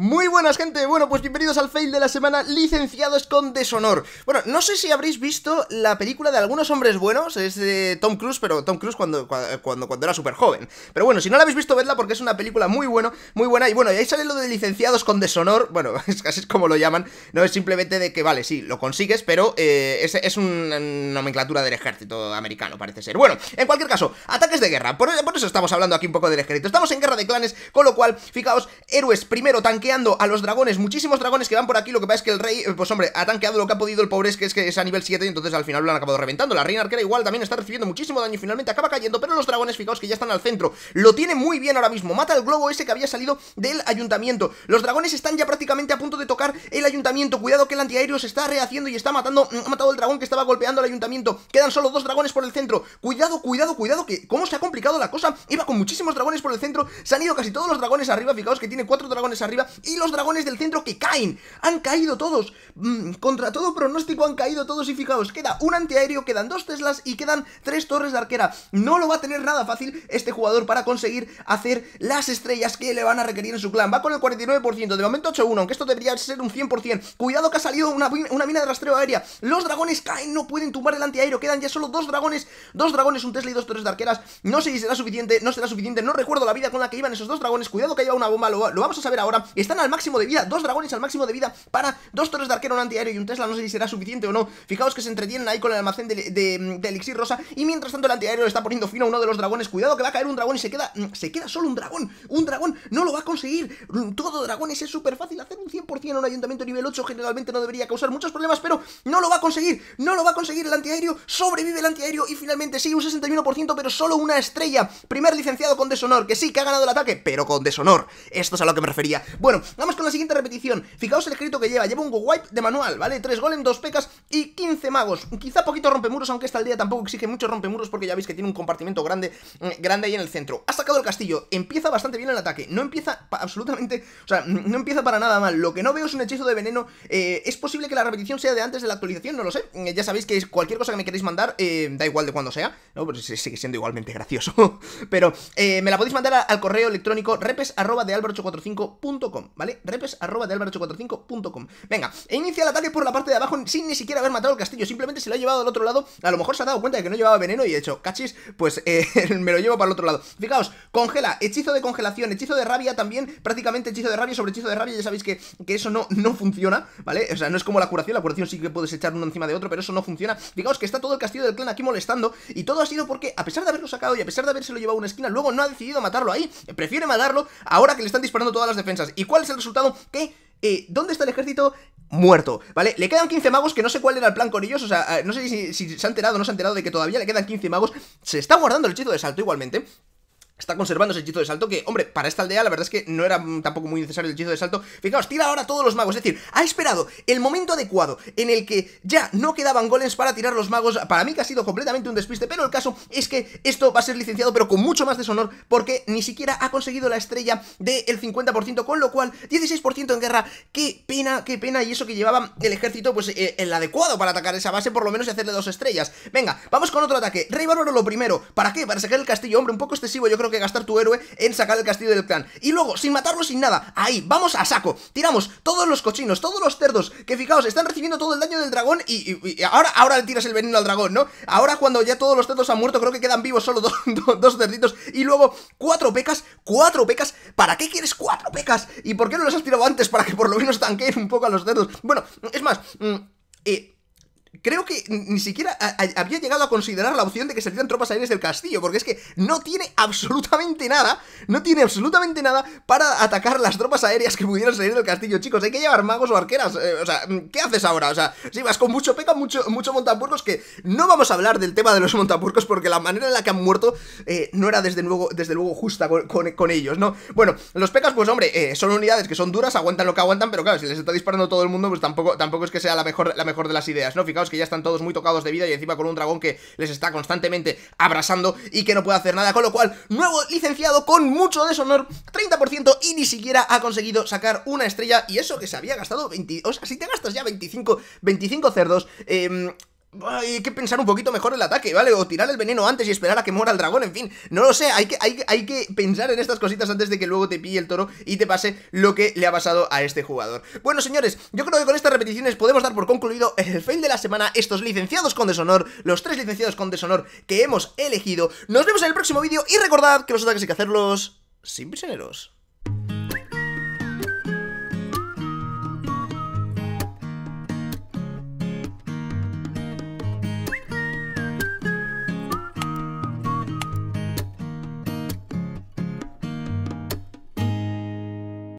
Muy buenas gente, bueno pues bienvenidos al fail de la semana licenciados con deshonor. Bueno, no sé si habréis visto la película de Algunos Hombres Buenos, es de Tom Cruise, pero Tom Cruise cuando, cuando, cuando era súper joven Pero bueno, si no la habéis visto, vedla porque es una película muy bueno, muy buena. Y bueno, y ahí sale lo de licenciados con deshonor, bueno, es casi como lo llaman. No es simplemente de que, vale, sí, lo consigues, pero eh, es, es, una nomenclatura del ejército americano, parece ser. Bueno, en cualquier caso, ataques de guerra, por, por eso estamos hablando aquí un poco del ejército. Estamos en guerra de clanes, con lo cual, fijaos, héroes primero tanque a los dragones, muchísimos dragones que van por aquí, lo que pasa es que el rey, eh, pues hombre, ha tanqueado lo que ha podido el pobre, es que es que es a nivel 7 y entonces al final lo han acabado reventando, la reina arquera igual también está recibiendo muchísimo daño finalmente acaba cayendo, pero los dragones, fijaos que ya están al centro, lo tiene muy bien ahora mismo, mata el globo ese que había salido del ayuntamiento, los dragones están ya prácticamente a punto de tocar el ayuntamiento, cuidado que el antiaéreo se está rehaciendo y está matando, mm, ha matado el dragón que estaba golpeando al ayuntamiento, quedan solo dos dragones por el centro, cuidado, cuidado, cuidado, que cómo se ha complicado la cosa, iba con muchísimos dragones por el centro, se han ido casi todos los dragones arriba, fijaos que tiene cuatro dragones arriba y los dragones del centro que caen. Han caído todos. Mm, contra todo pronóstico han caído todos y fijaos, queda un antiaéreo, quedan dos Teslas y quedan tres torres de arquera. No lo va a tener nada fácil este jugador para conseguir hacer las estrellas que le van a requerir en su clan. Va con el 49%, de momento 8-1, aunque esto debería ser un 100%. Cuidado que ha salido una, una mina de rastreo aérea. Los dragones caen, no pueden tumbar el antiaéreo. Quedan ya solo dos dragones, dos dragones, un Tesla y dos torres de arqueras. No sé si será suficiente, no será suficiente. No recuerdo la vida con la que iban esos dos dragones. Cuidado que haya una bomba, lo, lo vamos a saber ahora. Están al máximo de vida, dos dragones al máximo de vida para dos torres de arquero, un antiaéreo y un Tesla, no sé si será suficiente o no. Fijaos que se entretienen ahí con el almacén de, elixir rosa y mientras tanto el antiaéreo le está poniendo fin a uno de los dragones. Cuidado que va a caer un dragón y se queda, mm, se queda solo un dragón. Un dragón no lo va a conseguir. Mm, todo dragones es súper fácil. Hacer un 100% en un ayuntamiento nivel 8 generalmente no debería causar muchos problemas, pero no lo va a conseguir. No lo va a conseguir el antiaéreo. Sobrevive el antiaéreo y finalmente sí, un 61%, pero solo una estrella. Primer licenciado con deshonor, que sí, que ha ganado el ataque, pero con deshonor. Esto es a lo que me refería. Bueno, vamos con la siguiente repetición. Fijaos el escrito que lleva, lleva un go wipe de manual, ¿vale? 3 golem, 2 pecas y 15 magos. Quizá poquito rompemuros, aunque esta aldea tampoco exige muchos rompemuros Porque ya veis que tiene un compartimento grande, mm, grande ahí en el centro. Ha sacado el castillo, empieza bastante bien el ataque. No empieza absolutamente, o sea, no empieza para nada mal. Lo que no veo es un hechizo de veneno. Eh, Es posible que la repetición sea de antes de la actualización, no lo sé. Eh, Ya sabéis que cualquier cosa que me queréis mandar, eh, da igual de cuando sea. No, pero sigue siendo igualmente gracioso. Pero me la podéis mandar al correo electrónico repes arroba de 45com ¿vale? repes arroba de 45com Venga, e inicia el ataque por la parte de abajo sin ni siquiera haber matado el castillo, simplemente se lo ha llevado al otro lado, a lo mejor se ha dado cuenta de que no llevaba veneno y he hecho, cachis, pues eh, me lo llevo para el otro lado. Fijaos, congela, hechizo de congelación, hechizo de rabia también, prácticamente hechizo de rabia sobre hechizo de rabia, ya sabéis que, que eso no, no funciona, ¿vale? O sea, no es como la curación, la curación sí que puedes echar uno encima de otro, pero eso no funciona. Fijaos que está todo el castillo del clan aquí molestando y todo ha sido porque, a pesar de haberlo sacado y a pesar de habérselo llevado a una esquina, luego no ha decidido matarlo ahí, prefiere matarlo ahora que le están disparando todas las defensas. ¿Y cuál es el resultado? Que eh, ¿dónde está el ejército? Muerto, ¿vale? Le quedan 15 magos que no sé cuál era el plan con ellos, o sea, eh, no sé si, si se ha enterado o no se ha enterado de que todavía le quedan 15 magos. Se está guardando el hechizo de salto igualmente. Está conservando ese hechizo de salto que, hombre, para esta aldea la verdad es que no era tampoco muy necesario el hechizo de salto. Fijaos, tira ahora todos los magos, es decir, ha esperado el momento adecuado en el que ya no quedaban golems para tirar los magos. Para mí que ha sido completamente un despiste, pero el caso es que esto va a ser licenciado, pero con mucho más deshonor, porque ni siquiera ha conseguido la estrella del 50%, con lo cual 16% en guerra. Qué pena, qué pena, y eso que llevaba el ejército, pues eh, el adecuado para atacar esa base, por lo menos y hacerle dos estrellas. Venga, vamos con otro ataque. Rey Bárbaro lo primero. ¿Para qué? Para sacar el castillo, hombre, un poco excesivo, yo creo que gastar tu héroe en sacar el castillo del clan. Y luego, sin matarlo, sin nada, ahí, vamos a saco. Tiramos todos los cochinos, todos los cerdos, que fijaos, están recibiendo todo el daño del dragón y, ahora, ahora le tiras el veneno al dragón, ¿no? Ahora cuando ya todos los cerdos han muerto, creo que quedan vivos solo dos cerditos. Y luego, cuatro pecas, cuatro pecas. ¿Para qué quieres cuatro pecas? ¿Y por qué no los has tirado antes? Para que por lo menos tanqueen un poco a los cerdos. Bueno, es más, mm, eh creo que ni siquiera había llegado a considerar la opción de que se tiran tropas aéreas del castillo, porque es que no tiene absolutamente nada, no tiene absolutamente nada para atacar las tropas aéreas que pudieran salir del castillo, chicos, hay que llevar magos o arqueras, eh, o sea, ¿qué haces ahora? O sea, si vas con mucho peca, mucho, mucho que no vamos a hablar del tema de los montapurcos, porque la manera en la que han muerto eh, no era desde luego, desde luego justa con, ellos, ¿no? Bueno, los pecas, pues hombre, eh, son unidades que son duras, aguantan lo que aguantan, pero claro, si les está disparando todo el mundo, pues tampoco, tampoco es que sea la mejor, la mejor de las ideas, ¿no? Fijaos que ya están todos muy tocados de vida y encima con un dragón que les está constantemente abrasando y que no puede hacer nada, con lo cual, nuevo licenciado con mucho deshonor, 30% y ni siquiera ha conseguido sacar una estrella y eso que se había gastado 20, o sea, si te gastas ya 25, 25 cerdos, eh, hay que pensar un poquito mejor el ataque, ¿vale? O tirar el veneno antes y esperar a que muera el dragón, en fin, no lo sé, hay que, hay, hay que pensar en estas cositas antes de que luego te pille el toro y te pase lo que le ha pasado a este jugador. Bueno, señores, yo creo que con estas repeticiones podemos dar por concluido el fail de la semana, estos licenciados con deshonor, los tres licenciados con deshonor que hemos elegido. Nos vemos en el próximo vídeo y recordad que los ataques hay que hacerlos sin prisioneros.